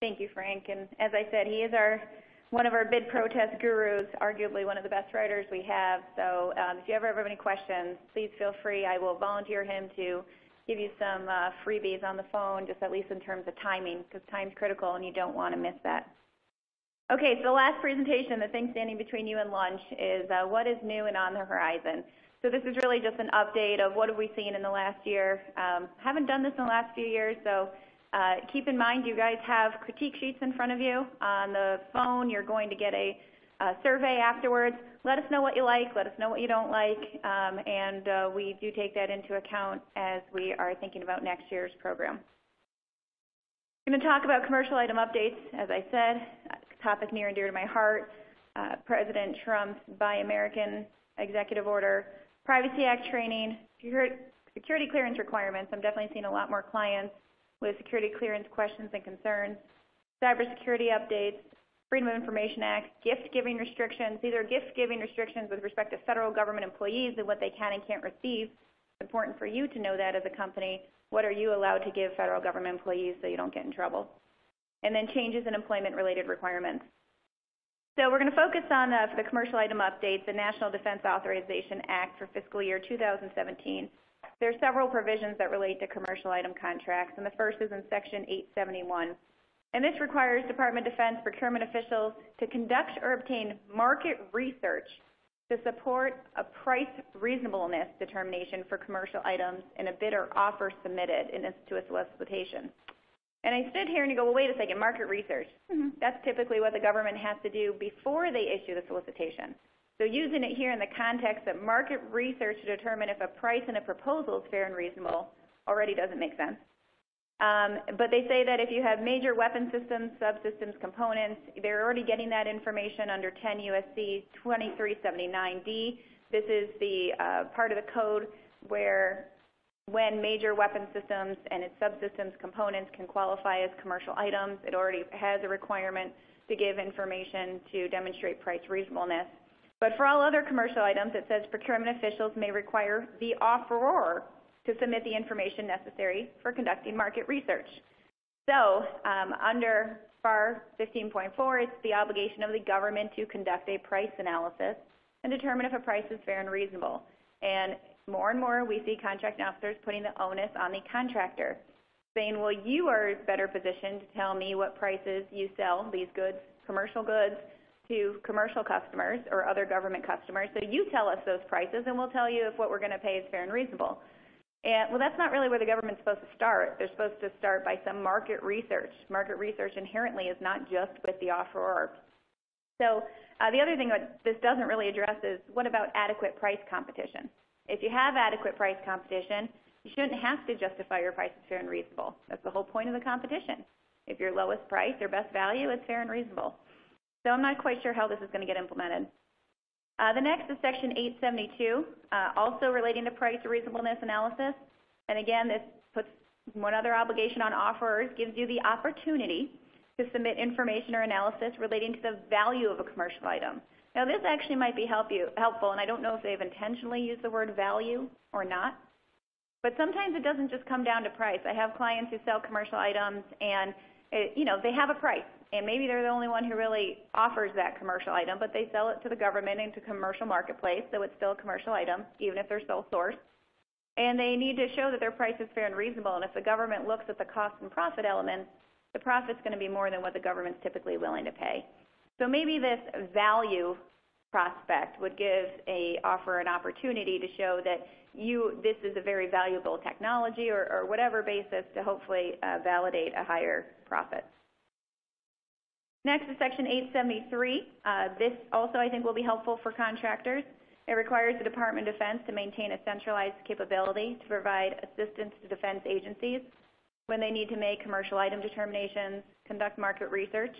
Thank you, Frank. And as I said, he is our one of our bid protest gurus, arguably one of the best writers we have. So um, if you ever have any questions, please feel free. I will volunteer him to give you some uh, freebies on the phone, just at least in terms of timing, because time's critical and you don't want to miss that. Okay, so the last presentation, the thing standing between you and lunch, is uh, what is new and on the horizon. So this is really just an update of what have we seen in the last year. Um, haven't done this in the last few years, so keep in mind you guys have critique sheets in front of you. On the phone, you're going to get a, a survey afterwards. Let us know what you like, let us know what you don't like, um, and uh, we do take that into account as we are thinking about next year's program. I'm going to talk about commercial item updates, as I said, a topic near and dear to my heart. Uh, President Trump's Buy American executive order Privacy Act training, security clearance requirements. I'm definitely seeing a lot more clients with security clearance questions and concerns. Cybersecurity updates, Freedom of Information Act, gift-giving restrictions. These are gift-giving restrictions with respect to federal government employees and what they can and can't receive. It's important for you to know that as a company. What are you allowed to give federal government employees so you don't get in trouble? And then changes in employment-related requirements. So we're going to focus on, uh, the commercial item updates, the National Defense Authorization Act for fiscal year 2017. There are several provisions that relate to commercial item contracts, and the first is in Section 871. And this requires Department of Defense procurement officials to conduct or obtain market research to support a price reasonableness determination for commercial items in a bid or offer submitted in a, to a solicitation. And I stood here and you go, well, wait a second, market research. Mm-hmm. That's typically what the government has to do before they issue the solicitation. So using it here in the context of market research to determine if a price in a proposal is fair and reasonable already doesn't make sense. Um, but they say that if you have major weapon systems, subsystems, components, they're already getting that information under 10 USC 2379D. This is the uh, part of the code where when major weapon systems and its subsystems components can qualify as commercial items. It already has a requirement to give information to demonstrate price reasonableness. But for all other commercial items, it says procurement officials may require the offeror to submit the information necessary for conducting market research. So um, under FAR 15.4, it's the obligation of the government to conduct a price analysis and determine if a price is fair and reasonable. And more and more we see contract officers putting the onus on the contractor, saying, well, you are better positioned to tell me what prices you sell these goods, commercial goods, to commercial customers or other government customers. So you tell us those prices and we'll tell you if what we're going to pay is fair and reasonable. And well, that's not really where the government's supposed to start. They're supposed to start by some market research. Market research inherently is not just with the offeror. So uh, the other thing that this doesn't really address is what about adequate price competition? If you have adequate price competition, you shouldn't have to justify your price as fair and reasonable. That's the whole point of the competition. If your lowest price or best value is fair and reasonable. So I'm not quite sure how this is going to get implemented. Uh, the next is Section 872, uh, also relating to price reasonableness analysis. And again, this puts one other obligation on offerors, gives you the opportunity to submit information or analysis relating to the value of a commercial item. Now this actually might be help you, helpful, and I don't know if they've intentionally used the word value or not, but sometimes it doesn't just come down to price. I have clients who sell commercial items and it, you know, they have a price and maybe they're the only one who really offers that commercial item, but they sell it to the government and to commercial marketplace, so it's still a commercial item, even if they're sole source. And they need to show that their price is fair and reasonable. And if the government looks at the cost and profit elements, the profit's going to be more than what the government's typically willing to pay. So maybe this value prospect would give a offer an opportunity to show that you this is a very valuable technology or, or whatever basis to hopefully uh, validate a higher profit. Next is Section 873. Uh, this also I think will be helpful for contractors. It requires the Department of Defense to maintain a centralized capability to provide assistance to defense agencies when they need to make commercial item determinations, conduct market research,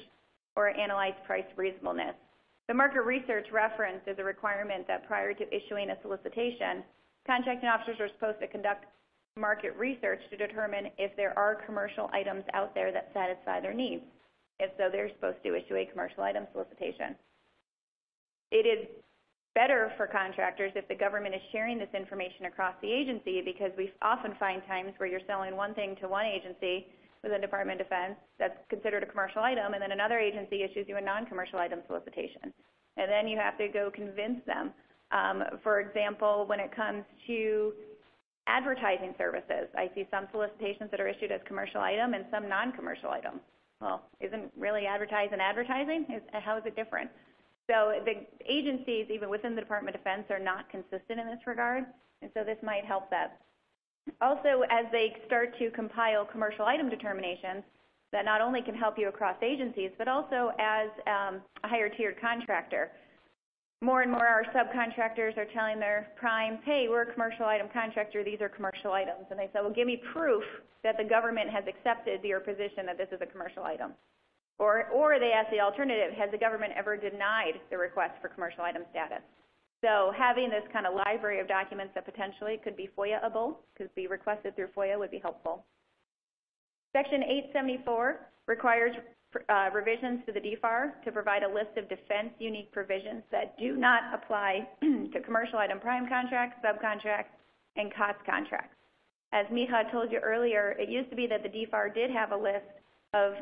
or analyze price reasonableness. The market research reference is a requirement that prior to issuing a solicitation, contracting officers are supposed to conduct market research to determine if there are commercial items out there that satisfy their needs. If so, they're supposed to issue a commercial item solicitation. It is better for contractors if the government is sharing this information across the agency because we often find times where you're selling one thing to one agency within Department of Defense that's considered a commercial item, and then another agency issues you a non-commercial item solicitation. And then you have to go convince them. Um, for example, when it comes to advertising services, I see some solicitations that are issued as commercial item and some non-commercial item. Well, isn't really advertising advertising? Is, how is it different? So the agencies, even within the Department of Defense, are not consistent in this regard, and so this might help that. Also, as they start to compile commercial item determinations, that not only can help you across agencies, but also as um, a higher tiered contractor. More and more our subcontractors are telling their primes, hey, we're a commercial item contractor, these are commercial items. And they say, well, give me proof that the government has accepted your position that this is a commercial item. Or, or they ask the alternative, has the government ever denied the request for commercial item status? So having this kind of library of documents that potentially could be FOIA-able, could be requested through FOIA would be helpful. Section 874 requires uh, revisions to the DFAR to provide a list of defense unique provisions that do not apply to commercial item prime contracts, subcontracts, and cost contracts. As Micha told you earlier, it used to be that the DFAR did have a list of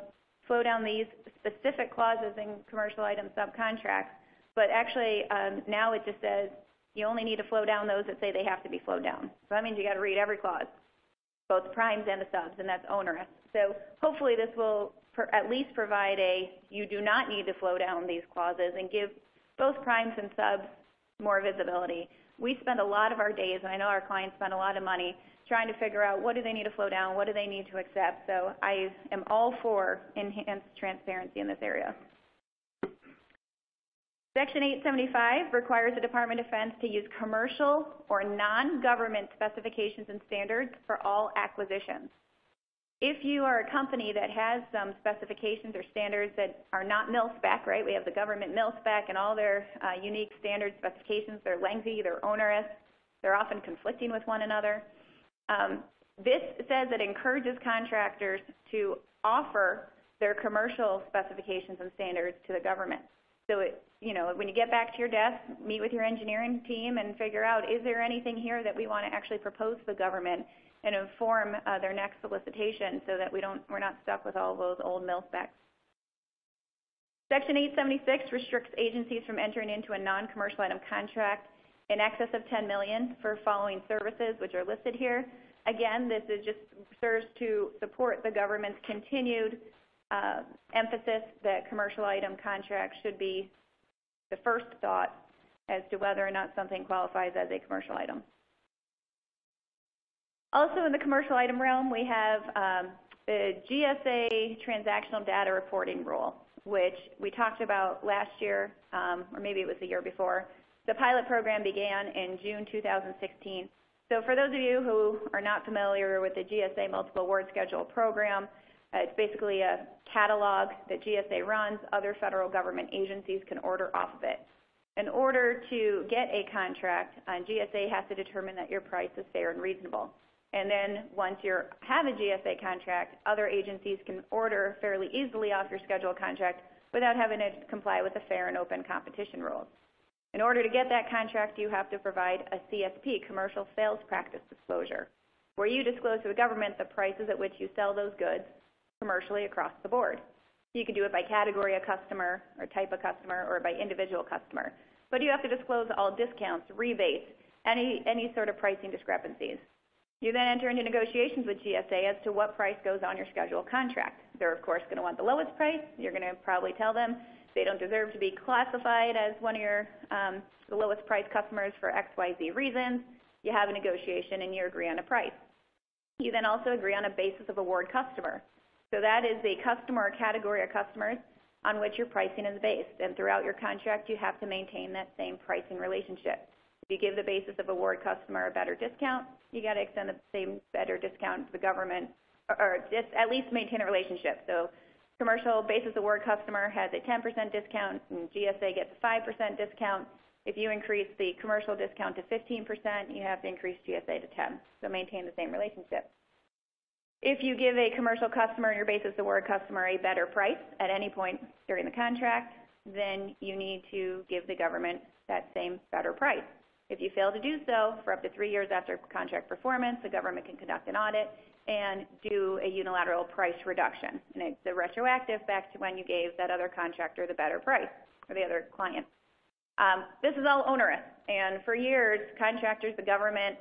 flow down these specific clauses in commercial item subcontracts, but actually um, now it just says you only need to flow down those that say they have to be flowed down. So that means you got to read every clause, both primes and the subs, and that's onerous. So hopefully this will at least provide a you do not need to flow down these clauses and give both primes and subs more visibility. We spend a lot of our days, and I know our clients spend a lot of money trying to figure out what do they need to flow down, what do they need to accept. So I am all for enhanced transparency in this area. Section 875 requires the Department of Defense to use commercial or non-government specifications and standards for all acquisitions. If you are a company that has some specifications or standards that are not mil-spec, right? We have the government mil-spec and all their uh, unique standard specifications. They're lengthy, they're onerous, they're often conflicting with one another. Um, this says it encourages contractors to offer their commercial specifications and standards to the government. So, it, you know, when you get back to your desk, meet with your engineering team and figure out, is there anything here that we want to actually propose to the government and inform uh, their next solicitation so that we don't, we're not stuck with all those old mil specs. Section 876 restricts agencies from entering into a non-commercial item contract in excess of 10 million for following services, which are listed here. Again, this is just serves to support the government's continued uh, emphasis that commercial item contracts should be the first thought as to whether or not something qualifies as a commercial item. Also in the commercial item realm, we have um, the GSA transactional data reporting rule, which we talked about last year, um, or maybe it was the year before. The pilot program began in June 2016. So for those of you who are not familiar with the GSA Multiple Award Schedule program, uh, it's basically a catalog that GSA runs. Other federal government agencies can order off of it. In order to get a contract, uh, GSA has to determine that your price is fair and reasonable. And then once you have a GSA contract, other agencies can order fairly easily off your schedule contract without having to comply with the fair and open competition rules. In order to get that contract, you have to provide a CSP, Commercial Sales Practice Disclosure, where you disclose to the government the prices at which you sell those goods commercially across the board. You can do it by category of customer or type of customer or by individual customer. But you have to disclose all discounts, rebates, any, any sort of pricing discrepancies. You then enter into negotiations with GSA as to what price goes on your scheduled contract. They're, of course, going to want the lowest price. You're going to probably tell them they don't deserve to be classified as one of your um, the lowest price customers for XYZ reasons. You have a negotiation and you agree on a price. You then also agree on a basis of award customer. So that is a customer or category of customers on which your pricing is based. And throughout your contract, you have to maintain that same pricing relationship. If you give the basis of award customer a better discount, you got to extend the same better discount to the government, or, or just at least maintain a relationship. So Commercial basis award customer has a 10% discount, and GSA gets a 5% discount. If you increase the commercial discount to 15%, you have to increase GSA to 10, so maintain the same relationship. If you give a commercial customer your basis award customer a better price at any point during the contract, then you need to give the government that same better price. If you fail to do so for up to three years after contract performance, the government can conduct an audit and do a unilateral price reduction. And it's a retroactive back to when you gave that other contractor the better price, or the other client. Um, this is all onerous, and for years, contractors, the government,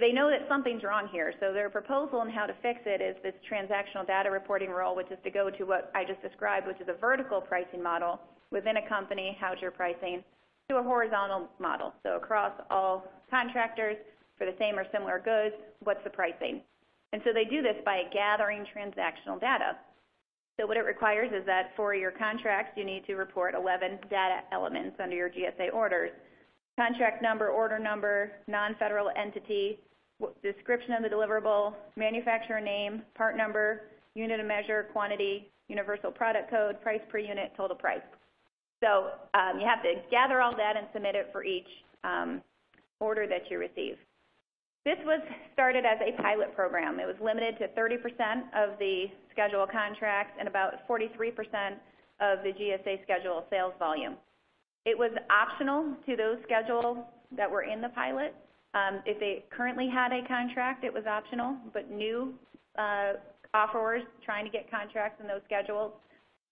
they know that something's wrong here. So their proposal on how to fix it is this transactional data reporting rule, which is to go to what I just described, which is a vertical pricing model within a company, how's your pricing, to a horizontal model. So across all contractors for the same or similar goods, what's the pricing? And so they do this by gathering transactional data. So what it requires is that for your contracts, you need to report 11 data elements under your GSA orders. Contract number, order number, non-federal entity, description of the deliverable, manufacturer name, part number, unit of measure, quantity, universal product code, price per unit, total price. So um, you have to gather all that and submit it for each um, order that you receive. This was started as a pilot program. It was limited to 30% of the schedule contracts and about 43% of the GSA schedule sales volume. It was optional to those schedules that were in the pilot. Um, if they currently had a contract, it was optional, but new uh, offerors trying to get contracts in those schedules,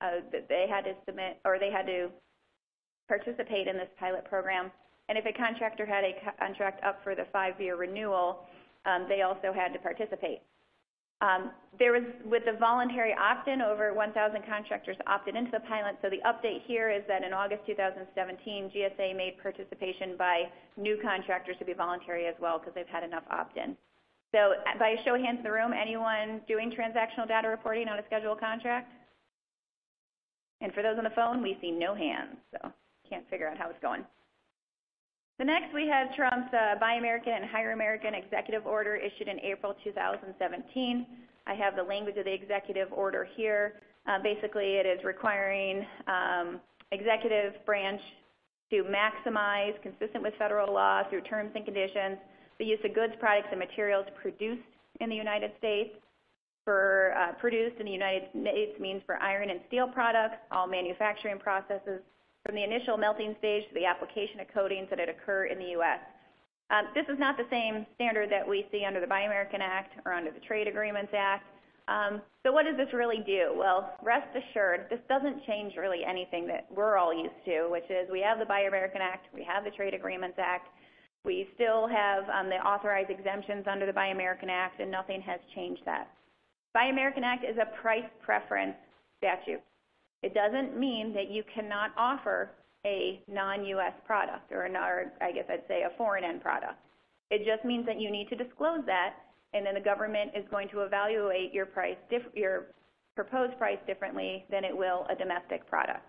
uh, they had to submit or they had to participate in this pilot program. And if a contractor had a contract up for the five-year renewal, um, they also had to participate. Um, there was, with the voluntary opt-in, over 1,000 contractors opted into the pilot. So the update here is that in August 2017, GSA made participation by new contractors to be voluntary as well because they've had enough opt-in. So by a show of hands in the room, anyone doing transactional data reporting on a scheduled contract? And for those on the phone, we see no hands, so can't figure out how it's going. The next we have Trump's uh, Buy American and Hire American executive order issued in April 2017. I have the language of the executive order here. Uh, basically, it is requiring um, executive branch to maximize, consistent with federal law through terms and conditions, the use of goods, products, and materials produced in the United States. For uh, produced in the United States means for iron and steel products, all manufacturing processes, from the initial melting stage to the application of coatings that occur in the U.S. Um, this is not the same standard that we see under the Buy American Act or under the Trade Agreements Act. Um, so what does this really do? Well, rest assured, this doesn't change really anything that we're all used to, which is we have the Buy American Act, we have the Trade Agreements Act, we still have um, the authorized exemptions under the Buy American Act, and nothing has changed that. Buy American Act is a price preference statute. It doesn't mean that you cannot offer a non-U.S. product, or, I guess I'd say a foreign end product. It just means that you need to disclose that, and then the government is going to evaluate your price, your proposed price differently than it will a domestic product.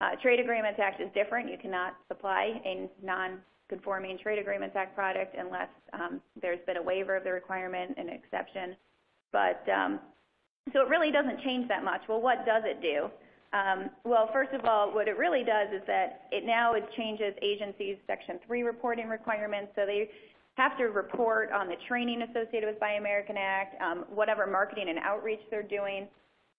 Uh, Trade Agreements Act is different. You cannot supply a non-conforming Trade Agreements Act product unless um, there's been a waiver of the requirement, an exception. But um, so it really doesn't change that much. Well, what does it do? Um, well, first of all, what it really does is that it now it changes agencies' Section 3 reporting requirements. So they have to report on the training associated with Buy American Act, um, whatever marketing and outreach they're doing,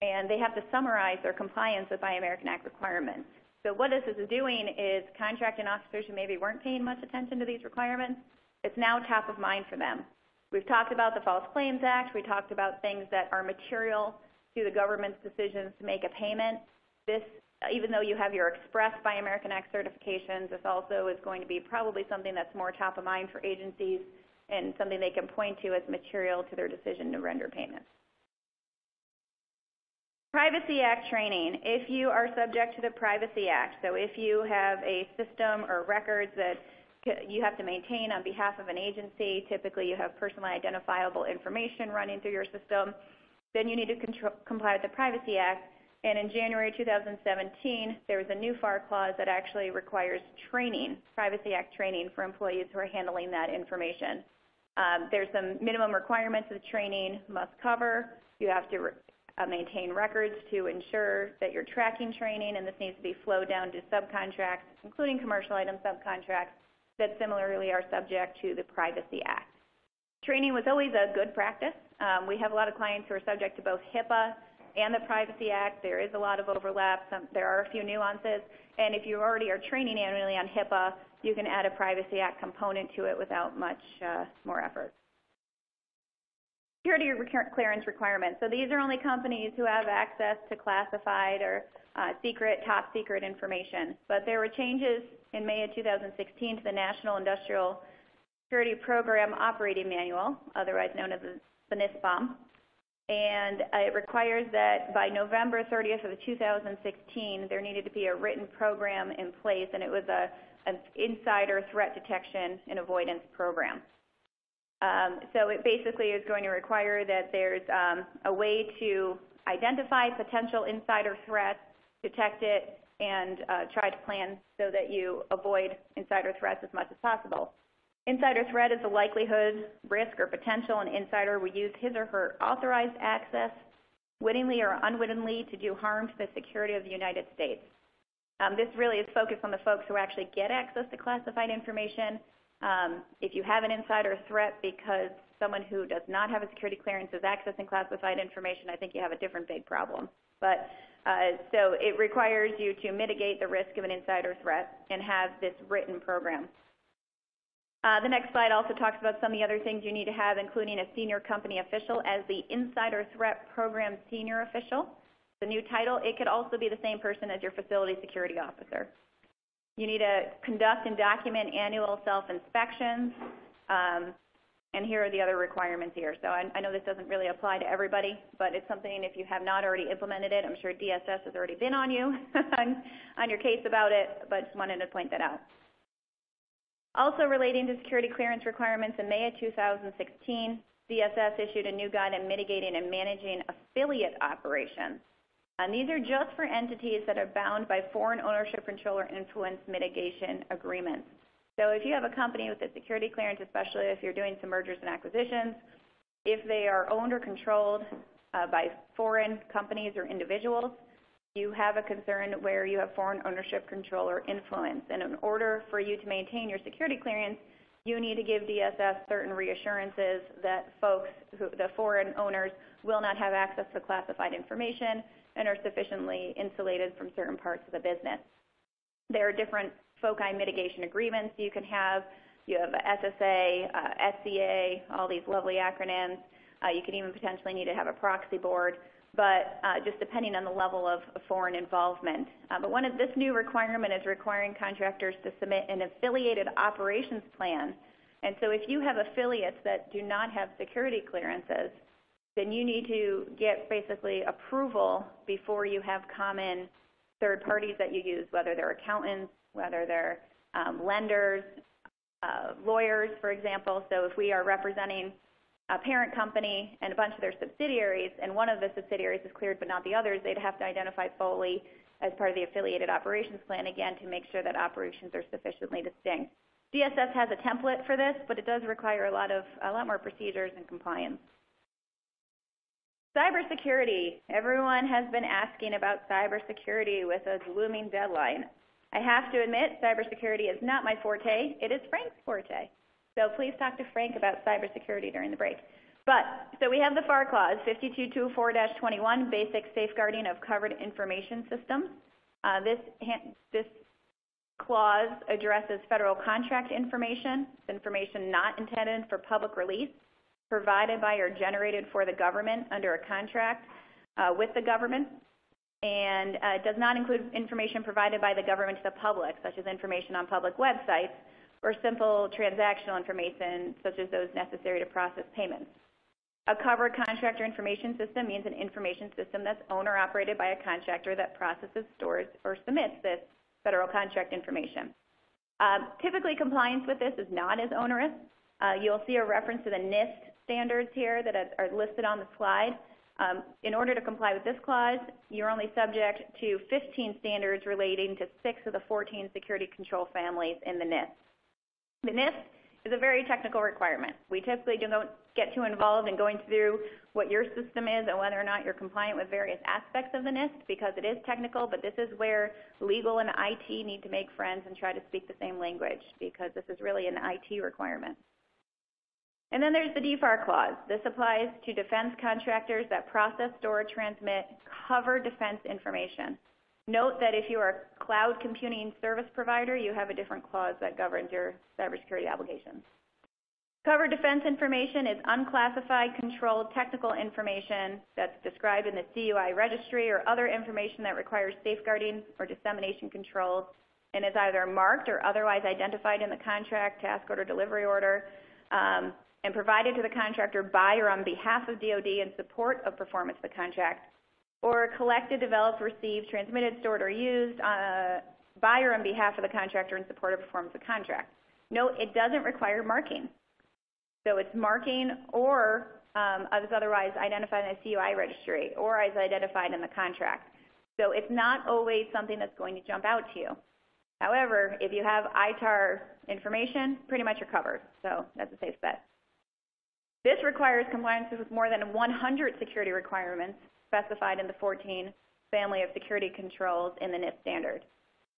and they have to summarize their compliance with Buy American Act requirements. So what this is doing is contracting officers who maybe weren't paying much attention to these requirements, it's now top of mind for them. We've talked about the False Claims Act. We talked about things that are material to the government's decisions to make a payment. This, even though you have your Express Buy American Act certifications, this also is going to be probably something that's more top of mind for agencies and something they can point to as material to their decision to render payments. Privacy Act training. If you are subject to the Privacy Act, so if you have a system or records that you have to maintain on behalf of an agency, typically you have personally identifiable information running through your system, then you need to comply with the Privacy Act. And in January 2017, there was a new FAR clause that actually requires training, Privacy Act training for employees who are handling that information. Um, there's some minimum requirements the training must cover. You have to re- uh, maintain records to ensure that you're tracking training, and this needs to be flowed down to subcontracts, including commercial item subcontracts, that similarly are subject to the Privacy Act. Training was always a good practice. Um, we have a lot of clients who are subject to both HIPAA and the Privacy Act. There is a lot of overlap. Some, there are a few nuances. And if you already are training annually on HIPAA, you can add a Privacy Act component to it without much uh, more effort. Security clearance requirements. So these are only companies who have access to classified or uh, secret, top secret information. But there were changes in May of 2016 to the National Industrial Security Program Operating Manual, otherwise known as the NISPOM. And uh, it requires that by November 30th of 2016, there needed to be a written program in place, and it was a, an insider threat detection and avoidance program. Um, so it basically is going to require that there's um, a way to identify potential insider threats, detect it, and uh, try to plan so that you avoid insider threats as much as possible. Insider threat is the likelihood, risk, or potential an insider will use his or her authorized access wittingly or unwittingly to do harm to the security of the United States. Um, this really is focused on the folks who actually get access to classified information if you have an insider threat because someone who does not have a security clearance is accessing classified information, I think you have a different big problem. But uh, so it requires you to mitigate the risk of an insider threat and have this written program. Uh, the next slide also talks about some of the other things you need to have, including a senior company official as the Insider Threat Program Senior Official. The new title, it could also be the same person as your Facility Security Officer. You need to conduct and document annual self-inspections. Um, and here are the other requirements here. So I, I, know this doesn't really apply to everybody, but it's something if you have not already implemented it, I'm sure DSS has already been on you on, on your case about it, but just wanted to point that out. Also relating to security clearance requirements, in May of 2016, DSS issued a new guide on mitigating and managing affiliate operations. And these are just for entities that are bound by foreign ownership control or influence mitigation agreements. So if you have a company with a security clearance, especially if you're doing some mergers and acquisitions, if they are owned or controlled uh, by foreign companies or individuals, you have a concern where you have foreign ownership control or influence. And in order for you to maintain your security clearance, you need to give DSS certain reassurances that folks, who, the foreign owners, will not have access to classified information and are sufficiently insulated from certain parts of the business. There are different FOCI mitigation agreements you can have. You have SSA, uh, SCA, all these lovely acronyms. Uh, you can even potentially need to have a proxy board, but uh, just depending on the level of foreign involvement. Uh, but one of this new requirement is requiring contractors to submit an affiliated operations plan. And so if you have affiliates that do not have security clearances, then you need to get basically approval before you have common third parties that you use, whether they're accountants, whether they're um, lenders, uh, lawyers, for example. So if we are representing a parent company and a bunch of their subsidiaries, and one of the subsidiaries is cleared but not the others, they'd have to identify Foley as part of the affiliated operations plan, again, to make sure that operations are sufficiently distinct. DSS has a template for this, but it does require a lot, of, a lot more procedures and compliance. Cybersecurity. Everyone has been asking about cybersecurity with a looming deadline. I have to admit, cybersecurity is not my forte. It is Frank's forte. So please talk to Frank about cybersecurity during the break. But, so we have the FAR clause, 5224-21, basic safeguarding of covered information systems. Uh, this, this clause addresses federal contract information, information not intended for public release, provided by or generated for the government under a contract uh, with the government and uh, does not include information provided by the government to the public, such as information on public websites, or simple transactional information, such as those necessary to process payments. A covered contractor information system means an information system that's owned or operated by a contractor that processes, stores, or submits this federal contract information. Um, typically, compliance with this is not as onerous. Uh, you'll see a reference to the NIST standards here that are listed on the slide. Um, in order to comply with this clause, you're only subject to 15 standards relating to six of the 14 security control families in the NIST. The NIST is a very technical requirement. We typically don't get too involved in going through what your system is and whether or not you're compliant with various aspects of the NIST because it is technical, but this is where legal and IT need to make friends and try to speak the same language because this is really an IT requirement. And then there's the DFAR clause. This applies to defense contractors that process, store, transmit cover defense information. Note that if you are a cloud computing service provider, you have a different clause that governs your cybersecurity obligations. Covered defense information is unclassified, controlled technical information that's described in the CUI registry or other information that requires safeguarding or dissemination controls and is either marked or otherwise identified in the contract, task order, delivery order, um, and provided to the contractor by or on behalf of DoD in support of performance of the contract, or collected, developed, received, transmitted, stored, or used uh, by or on behalf of the contractor in support of performance of the contract. Note, it doesn't require marking. So it's marking or um, as otherwise identified in the CUI registry or as identified in the contract. So it's not always something that's going to jump out to you. However, if you have ITAR information, pretty much you're covered. So that's a safe bet. This requires compliance with more than 100 security requirements specified in the 14 family of security controls in the NIST standard.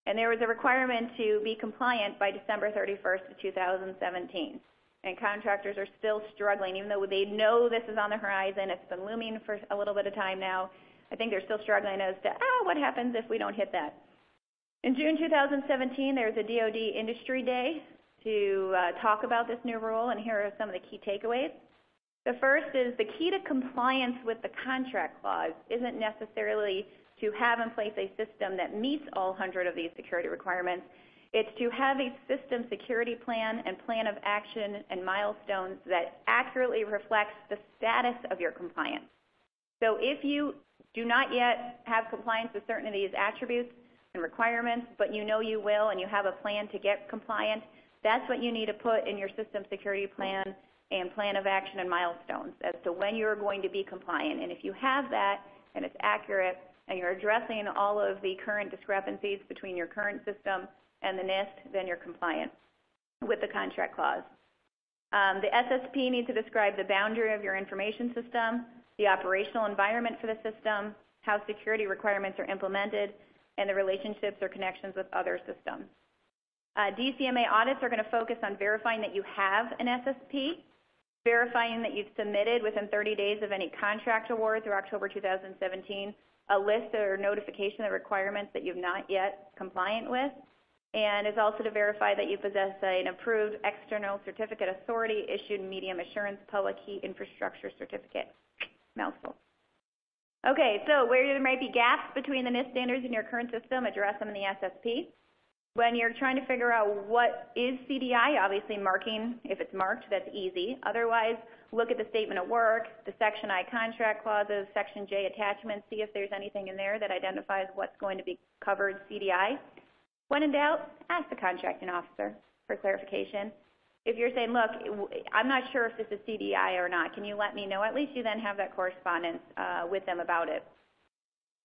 And there was a requirement to be compliant by December 31st of 2017 and contractors are still struggling, even though they know this is on the horizon. It's been looming for a little bit of time now. I think they're still struggling as to, ah, what happens if we don't hit that? In June 2017, there was a DoD Industry Day to uh, talk about this new rule, and here are some of the key takeaways. The first is the key to compliance with the contract clause isn't necessarily to have in place a system that meets all 100 of these security requirements. It's to have a system security plan and plan of action and milestones that accurately reflects the status of your compliance. So if you do not yet have compliance with certain of these attributes and requirements, but you know you will and you have a plan to get compliant, that's what you need to put in your system security plan and plan of action and milestones as to when you're going to be compliant. And if you have that and it's accurate and you're addressing all of the current discrepancies between your current system and the NIST, then you're compliant with the contract clause. Um, the SSP needs to describe the boundary of your information system, the operational environment for the system, how security requirements are implemented, and the relationships or connections with other systems. Uh, DCMA audits are going to focus on verifying that you have an SSP, verifying that you've submitted within 30 days of any contract award through October 2017 a list or notification of requirements that you've not yet compliant with, and is also to verify that you possess an approved external certificate authority issued medium assurance public key infrastructure certificate. Mouthful. Okay, so where there might be gaps between the NIST standards and your current system, address them in the SSP. When you're trying to figure out what is CDI, obviously marking, if it's marked, that's easy. Otherwise, look at the statement of work, the Section I contract clauses, Section J attachments, see if there's anything in there that identifies what's going to be covered CDI. When in doubt, ask the contracting officer for clarification. If you're saying, look, I'm not sure if this is CDI or not, can you let me know? At least you then have that correspondence uh, with them about it.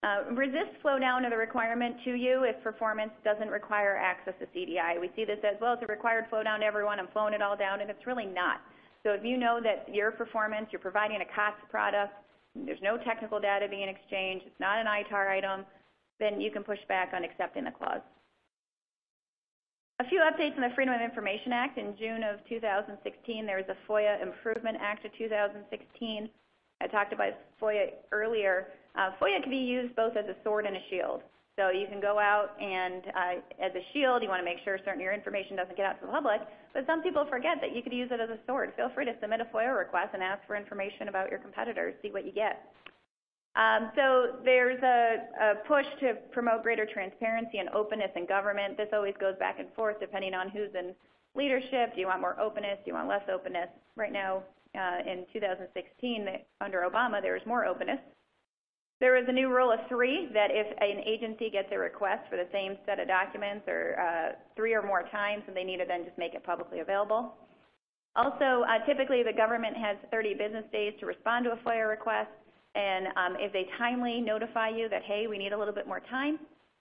Uh, resist flow down of the requirement to you if performance doesn't require access to CDI. We see this as, well, it's a required flow down to everyone, I'm flowing it all down, and it's really not. So if you know that your performance, you're providing a COTS product, there's no technical data being exchanged, it's not an ITAR item, then you can push back on accepting the clause. A few updates on the Freedom of Information Act. In June of 2016, there was a FOIA Improvement Act of 2016. I talked about FOIA earlier. Uh, FOIA can be used both as a sword and a shield. So you can go out and uh, as a shield, you want to make sure certain your information doesn't get out to the public. But some people forget that you could use it as a sword. Feel free to submit a FOIA request and ask for information about your competitors, see what you get. Um, so there's a, a, push to promote greater transparency and openness in government. This always goes back and forth depending on who's in leadership. Do you want more openness? Do you want less openness? Right now, uh, in 2016, under Obama, there was more openness. There was a new rule of three that if an agency gets a request for the same set of documents or uh, three or more times, then they need to then just make it publicly available. Also, uh, typically the government has 30 business days to respond to a FOIA request. And um, if they timely notify you that, hey, we need a little bit more time,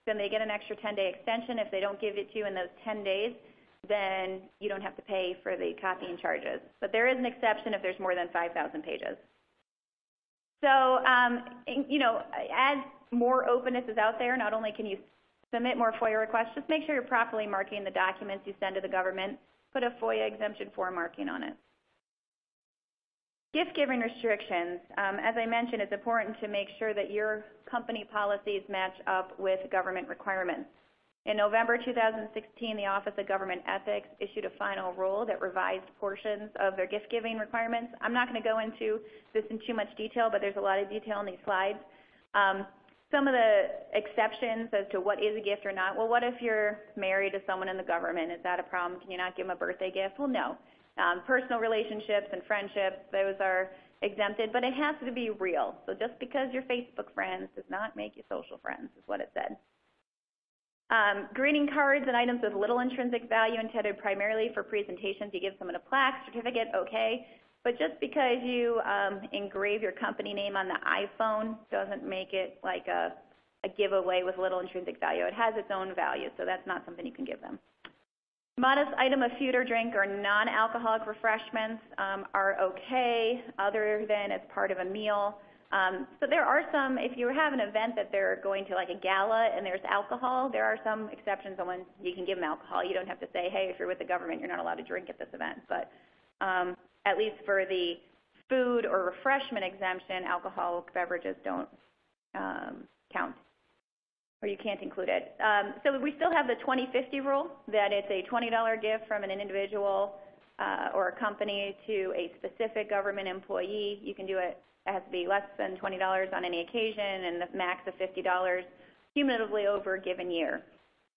then they get an extra 10-day extension. If they don't give it to you in those 10 days, then you don't have to pay for the copying charges. But there is an exception if there's more than 5,000 pages. So, um, you know, as more openness is out there, not only can you submit more FOIA requests, just make sure you're properly marking the documents you send to the government. Put a FOIA exemption form marking on it. Gift giving restrictions. Um, as I mentioned, it's important to make sure that your company policies match up with government requirements. In November 2016, the Office of Government Ethics issued a final rule that revised portions of their gift-giving requirements. I'm not going to go into this in too much detail, but there's a lot of detail in these slides. Um, some of the exceptions as to what is a gift or not. Well, what if you're married to someone in the government? Is that a problem? Can you not give them a birthday gift? Well, no. Um, personal relationships and friendships, those are exempted, but it has to be real. So just because you're Facebook friends does not make you social friends, is what it said. Um, greeting cards and items with little intrinsic value intended primarily for presentations. You give someone a plaque, certificate, okay. But just because you um, engrave your company name on the iPhone doesn't make it like a, a giveaway with little intrinsic value. It has its own value, so that's not something you can give them. Modest item of food or drink or non-alcoholic refreshments um, are okay other than as part of a meal. Um, so there are some, if you have an event that they're going to like a gala and there's alcohol, there are some exceptions on when you can give them alcohol. You don't have to say, hey, if you're with the government, you're not allowed to drink at this event. But um, at least for the food or refreshment exemption, alcoholic beverages don't um, count, or you can't include it. Um, so we still have the 2050 rule, that it's a $20 gift from an individual uh, or a company to a specific government employee. You can do it it has to be less than $20 on any occasion and the max of $50 cumulatively over a given year.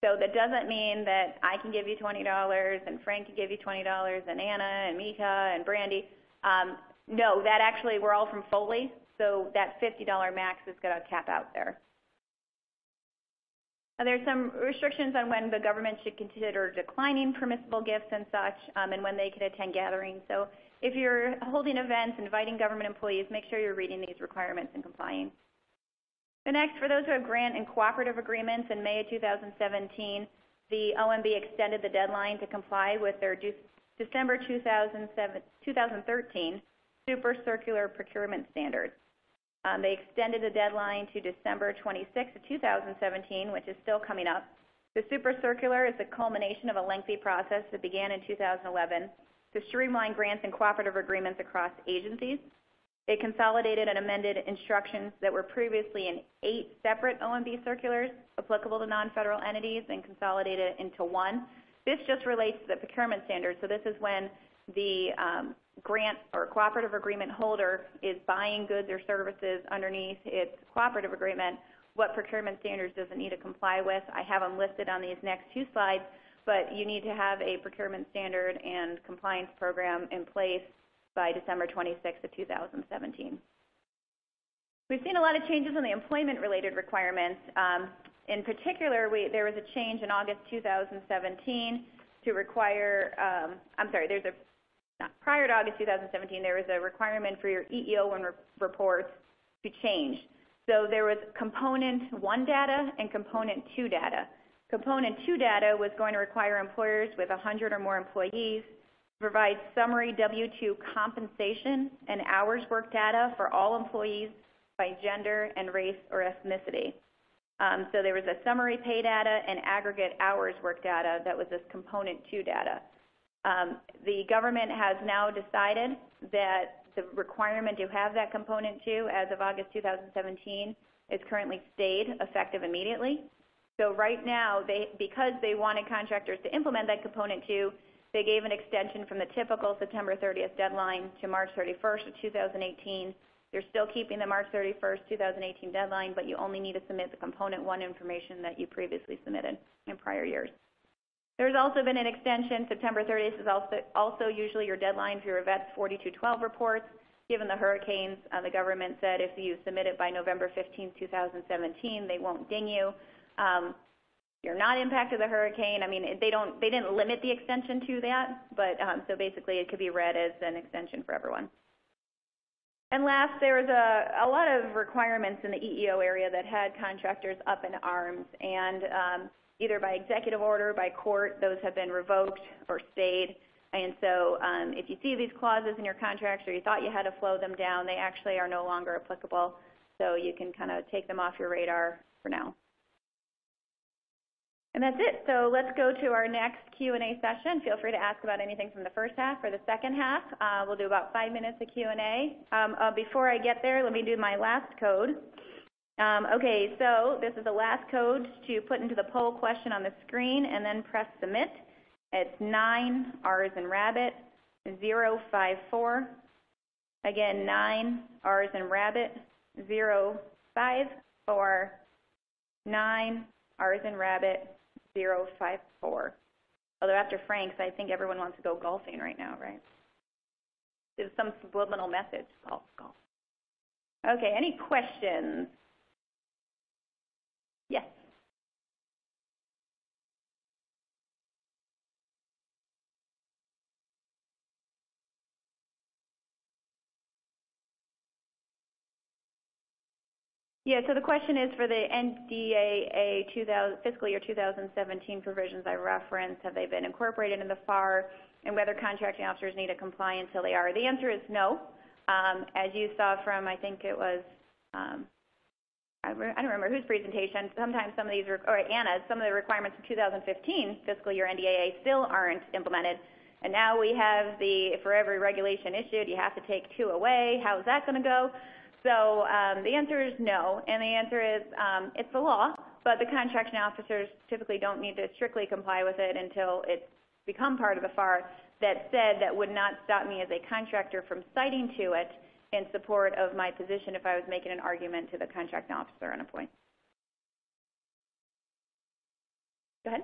So that doesn't mean that I can give you $20 and Frank can give you $20 and Anna and Mika and Brandy. Um, no, that actually, we're all from Foley, so that $50 max is going to cap out there. Now, there's some restrictions on when the government should consider declining permissible gifts and such, um, and when they can attend gatherings. So if you're holding events, inviting government employees, make sure you're reading these requirements and complying. The next, for those who have grant and cooperative agreements in May of 2017, the OMB extended the deadline to comply with their December 2013 super circular procurement standards. Um, they extended the deadline to December 26 2017, which is still coming up. The super circular is the culmination of a lengthy process that began in 2011 to streamline grants and cooperative agreements across agencies. It consolidated and amended instructions that were previously in eight separate OMB circulars applicable to non-federal entities and consolidated into one. This just relates to the procurement standards. So this is when the um, grant or cooperative agreement holder is buying goods or services underneath its cooperative agreement, what procurement standards does it need to comply with? I have them listed on these next two slides but you need to have a procurement standard and compliance program in place by December 26th of 2017. We've seen a lot of changes in the employment-related requirements. Um, in particular, we, there was a change in August 2017 to require, um, I'm sorry, there's a, prior to August 2017, there was a requirement for your EEO-1 re reports to change. So there was component one data and component two data. Component 2 data was going to require employers with 100 or more employees to provide summary W-2 compensation and hours work data for all employees by gender and race or ethnicity. Um, so there was a summary pay data and aggregate hours work data that was this component 2 data. Um, the government has now decided that the requirement to have that component 2 as of August 2017 is currently stayed effective immediately. So right now, they, because they wanted contractors to implement that component two, they gave an extension from the typical September 30th deadline to March 31st of 2018. They're still keeping the March 31st, 2018 deadline, but you only need to submit the component one information that you previously submitted in prior years. There's also been an extension. September 30th is also, also usually your deadline for your VETS 4212 reports. Given the hurricanes, uh, the government said if you submit it by November 15, 2017, they won't ding you. Um, you're not impacted the hurricane. I mean, they don't they didn't limit the extension to that, but um, so basically it could be read as an extension for everyone. And last, there was a, a lot of requirements in the EEO area that had contractors up in arms, and um, either by executive order, by court, those have been revoked or stayed. And so um, if you see these clauses in your contracts or you thought you had to flow them down, they actually are no longer applicable. So you can kind of take them off your radar for now. And that's it. So let's go to our next Q&A session. Feel free to ask about anything from the first half or the second half. Uh, we'll do about five minutes of Q&A. Um, uh, before I get there, let me do my last code. Um, okay, so this is the last code to put into the poll question on the screen and then press submit. It's 9, R is in rabbit, 054. Again, 9, R is in rabbit, 054. 9, R is in rabbit, 054. Although after Frank's, I think everyone wants to go golfing right now, right? There's some subliminal message. Golf, golf. Okay, any questions? Yeah, so the question is for the NDAA 2000, fiscal year 2017 provisions I referenced, have they been incorporated in the FAR, and whether contracting officers need to comply until they are? The answer is no. Um, as you saw from, I think it was, um, I, re- I don't remember whose presentation, sometimes some of these, re- or Anna's, some of the requirements from 2015 fiscal year NDAA still aren't implemented. And now we have the, for every regulation issued, you have to take two away. How is that going to go? So um, the answer is no, and the answer is um, it's the law, but the contracting officers typically don't need to strictly comply with it until it's become part of the FAR. That said, that would not stop me as a contractor from citing to it in support of my position if I was making an argument to the contracting officer on a point. Go ahead.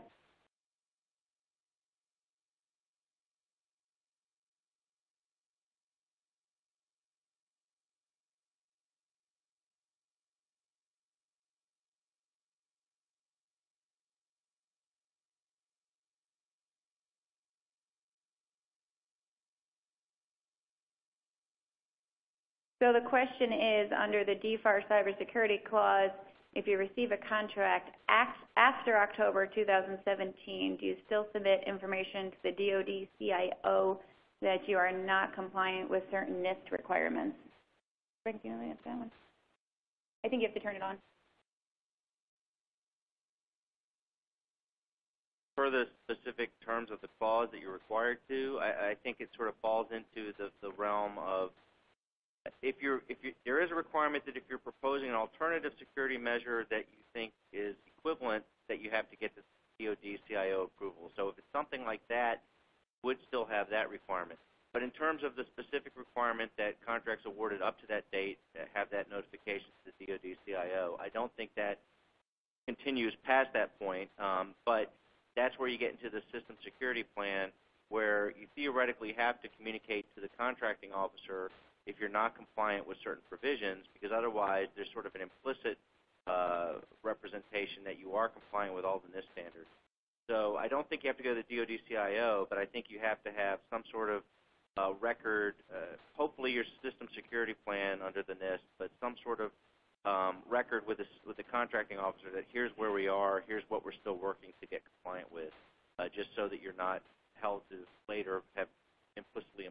So the question is, under the DFAR cybersecurity clause, if you receive a contract after October 2017, do you still submit information to the DoD CIO that you are not compliant with certain NIST requirements? Frank, do you know the answer that one? I think you have to turn it on. For the specific terms of the clause that you're required to, I, I think it sort of falls into the, the realm of if you're, if you, there is a requirement that if you're proposing an alternative security measure that you think is equivalent, that you have to get the DoD CIO approval. So if it's something like that, would still have that requirement. But in terms of the specific requirement that contracts awarded up to that date have that notification to the DoD CIO, I don't think that continues past that point. Um, but that's where you get into the system security plan, where you theoretically have to communicate to the contracting officer if you're not compliant with certain provisions, because otherwise there's sort of an implicit uh, representation that you are compliant with all the NIST standards. So I don't think you have to go to the DoD CIO, but I think you have to have some sort of uh, record, uh, hopefully your system security plan under the NIST, but some sort of um, record with, with the contracting officer that here's where we are, here's what we're still working to get compliant with, uh, just so that you're not held to later have implicitly